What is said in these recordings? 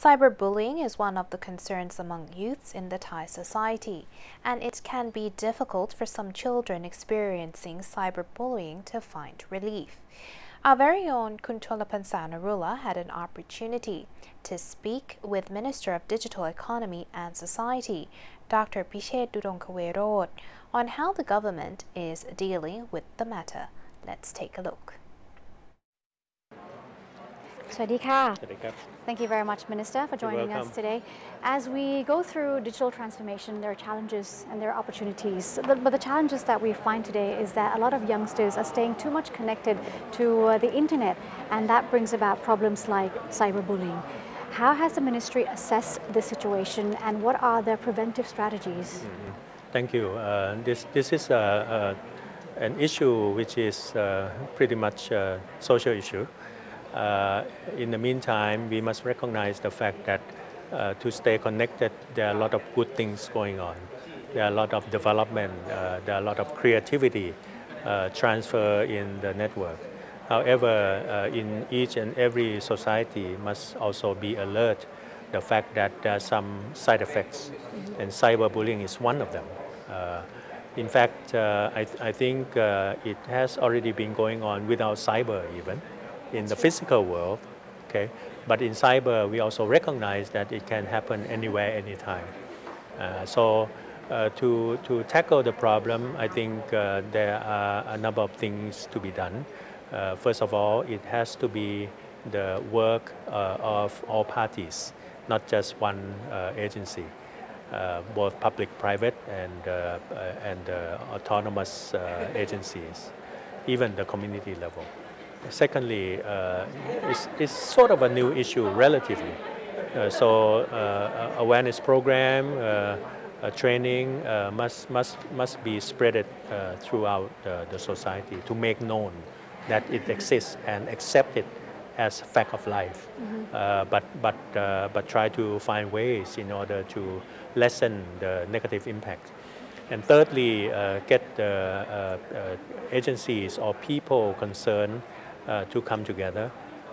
Cyberbullying is one of the concerns among youths in the Thai society, and it can be difficult for some children experiencing cyberbullying to find relief. Our very own Kuntola Narula had an opportunity to speak with Minister of Digital Economy and Society, Dr. Pichet Durongkaveroj, on how the government is dealing with the matter. Let's take a look. Swadika. Thank you very much, Minister, for joining us today. As we go through digital transformation, there are challenges and there are opportunities. But the challenges that we find today is that a lot of youngsters are staying too much connected to uh, the internet, and that brings about problems like cyberbullying. How has the ministry assessed the situation and what are their preventive strategies? Mm -hmm. Thank you. Uh, this, this is uh, uh, an issue which is uh, pretty much a social issue. Uh, in the meantime, we must recognize the fact that uh, to stay connected, there are a lot of good things going on. There are a lot of development. Uh, there are a lot of creativity uh, transfer in the network. However, uh, in each and every society must also be alert the fact that there are some side effects, and cyberbullying is one of them. Uh, in fact, I, I think it has already been going on without cyber even in the physical world. Okay, but in cyber we also recognize that it can happen anywhere, anytime. Uh, so uh, to to tackle the problem, I think uh, there are a number of things to be done. Uh, first of all, it has to be the work uh, of all parties, not just one uh, agency, both public, private, and and autonomous agencies, even the community level. Secondly, uh, it's, it's sort of a new issue relatively. Uh, so uh, awareness program, uh, uh, training uh, must, must, must be spreaded uh, throughout the society to make known that it exists and accept it as a fact of life. Uh, but, but, uh, but try to find ways in order to lessen the negative impact. And thirdly, uh, get the uh, uh, agencies or people concerned to come together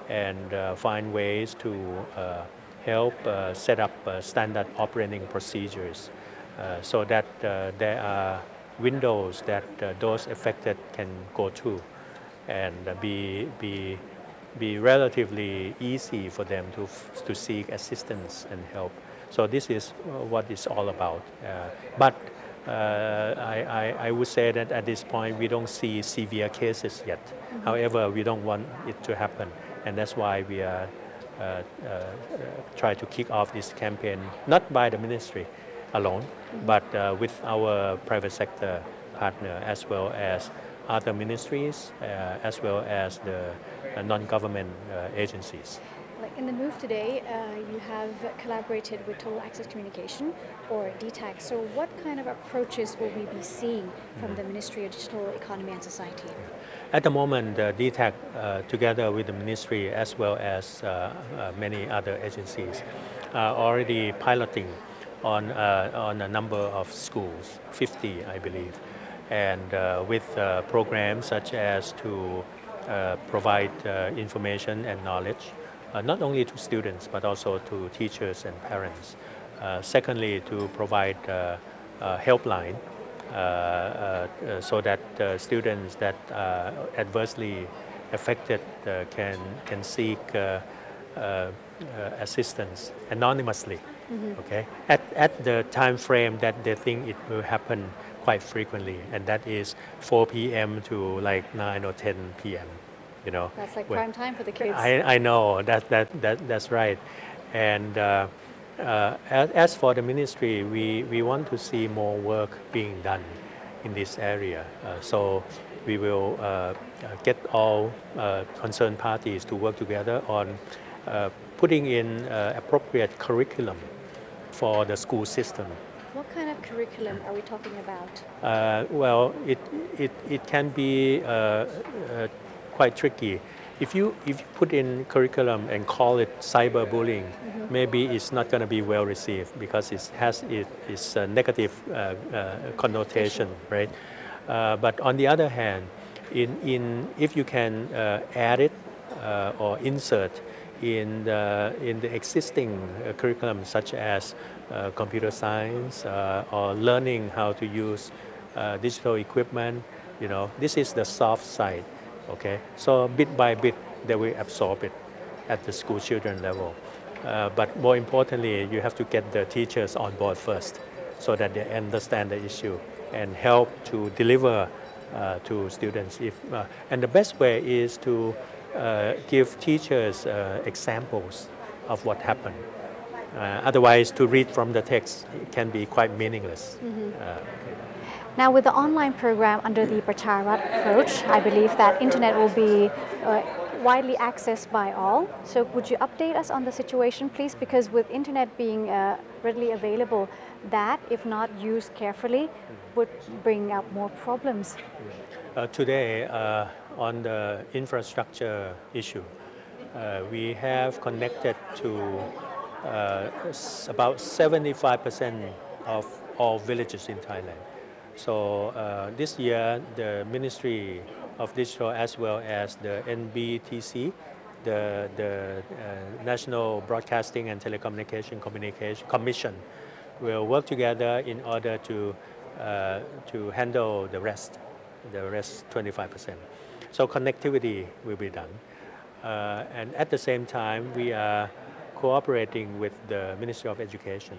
and uh, find ways to uh, help uh, set up uh, standard operating procedures uh, so that uh, there are windows that uh, those affected can go to and uh, be, be, be relatively easy for them to, to seek assistance and help. So this is uh, what it's all about. Uh, but uh, I, I, I would say that at this point we don't see severe cases yet. However, we don't want it to happen, and that's why we are uh, uh, uh, try to kick off this campaign not by the ministry alone, but uh, with our private sector partner as well as other ministries, uh, as well as the uh, non-government uh, agencies. In the move today, uh, you have collaborated with Total Access Communication or DTAC. So, what kind of approaches will we be seeing from the Ministry of Digital Economy and Society? At the moment, uh, DTAC, uh, together with the ministry as well as uh, uh, many other agencies, are already piloting on, uh, on a number of schools, 50, I believe, and with programs such as to provide information and knowledge, not only to students but also to teachers and parents. Uh, secondly, to provide uh, a helpline uh, uh, uh, so that uh, students that are adversely affected uh, can, can seek uh, uh, uh, assistance anonymously. Okay, at, at the time frame that they think it will happen quite frequently, and that is 4 p.m. to like 9 or 10 p.m. You know, That's like prime time for the kids. I, I know that, that, that that's right, and uh, uh, as, as for the ministry, we, we want to see more work being done in this area. Uh, so we will uh, uh, get all uh, concerned parties to work together on uh, putting in uh, appropriate curriculum for the school system. what kind of curriculum are we talking about? Uh, well, it, it, it can be uh, uh, quite tricky. If you, if you put in curriculum and call it cyberbullying, maybe it's not going to be well received because it has it, it's a negative uh, uh, connotation, right? Uh, but on the other hand, in, in, if you can uh, add it uh, or insert in the, in the existing uh, curriculum, such as uh, computer science uh, or learning how to use uh, digital equipment. You know, this is the soft side. Okay, so bit by bit, they will absorb it at the school children level. Uh, but more importantly, you have to get the teachers on board first so that they understand the issue and help to deliver uh, to students. If, uh, and the best way is to uh, give teachers uh, examples of what happened. Uh, otherwise, to read from the text can be quite meaningless. Now, with the online program under the Pracharat approach, I believe that internet will be uh, widely accessed by all. So, would you update us on the situation, please? Because with internet being uh, readily available, that, if not used carefully, would bring up more problems. Uh, today, uh, on the infrastructure issue, uh, we have connected to uh, about 75% of all villages in Thailand. So uh, this year, the Ministry of Digital as well as the NBTC, the, the uh, National Broadcasting and Telecommunication Communication Commission, will work together in order to, uh, to handle the rest, the rest 25%. So connectivity will be done. Uh, and at the same time, we are cooperating with the Ministry of Education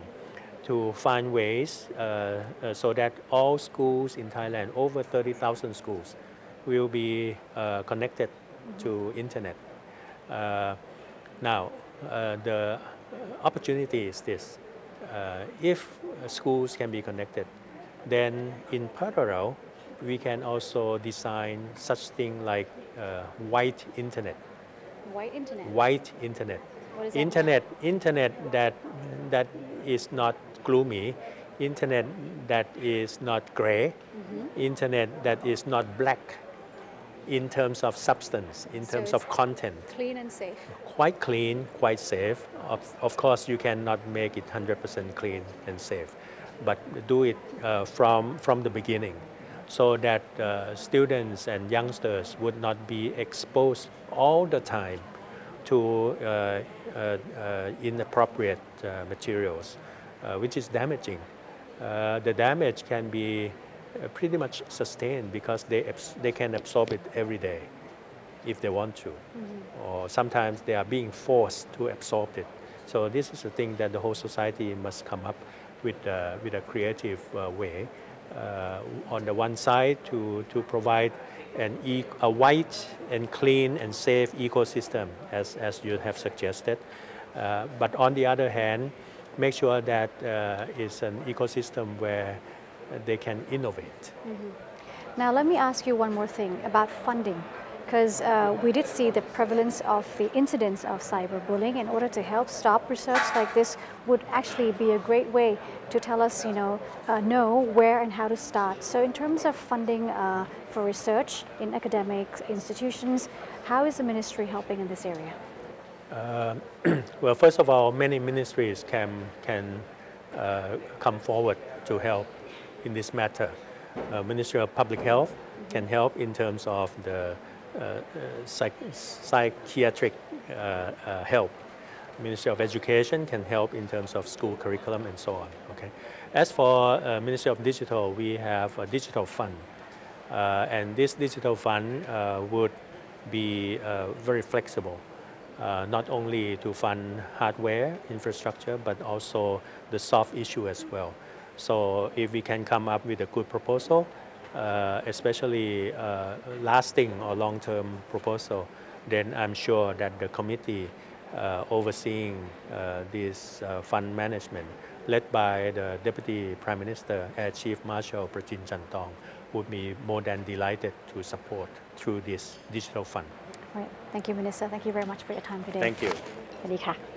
to find ways uh, uh, so that all schools in Thailand, over 30,000 schools, will be uh, connected to internet. Uh, now, uh, the opportunity is this. Uh, if schools can be connected, then in parallel, we can also design such thing like uh, white internet. White internet. White internet. What is that? internet, internet that that is not gloomy, internet that is not gray, Mm-hmm. internet that is not black, in terms of substance, in So terms of content. Clean and safe. Quite clean, quite safe. Of, of course, you cannot make it 100% clean and safe, but do it uh, from from the beginning, so that uh, students and youngsters would not be exposed all the time to uh, uh, uh, inappropriate uh, materials, which is damaging. Uh, the damage can be uh, pretty much sustained because they, they can absorb it every day if they want to. Or sometimes they are being forced to absorb it. So this is a thing that the whole society must come up with, uh, with a creative uh, way. Uh, on the one side, to, to provide an e- a white and clean and safe ecosystem, as, as you have suggested. Uh, but on the other hand, make sure that uh, it's an ecosystem where they can innovate. Now, let me ask you one more thing about funding. Because uh, we did see the prevalence of the incidence of cyberbullying. In order to help stop research like this, would actually be a great way to tell us, you know, uh, know where and how to start. So, in terms of funding uh, for research in academic institutions, how is the ministry helping in this area? Um, well, first of all, many ministries can, can uh, come forward to help in this matter. Uh, Ministry of Public Health can help in terms of the uh, uh, psych- psychiatric uh, uh, help. Ministry of Education can help in terms of school curriculum and so on. Okay. As for uh, Ministry of Digital, we have a digital fund, uh, and this digital fund uh, would be uh, very flexible, uh, not only to fund hardware infrastructure, but also the soft issue as well. So if we can come up with a good proposal, uh, especially uh, lasting or long-term proposal, then I'm sure that the committee uh, overseeing uh, this uh, fund management, led by the Deputy Prime Minister, Air Chief Marshal Prajin Juntong, would be more than delighted to support through this digital fund. Right. Thank you, Minister. Thank you very much for your time today. Thank you. สวัสดีค่ะ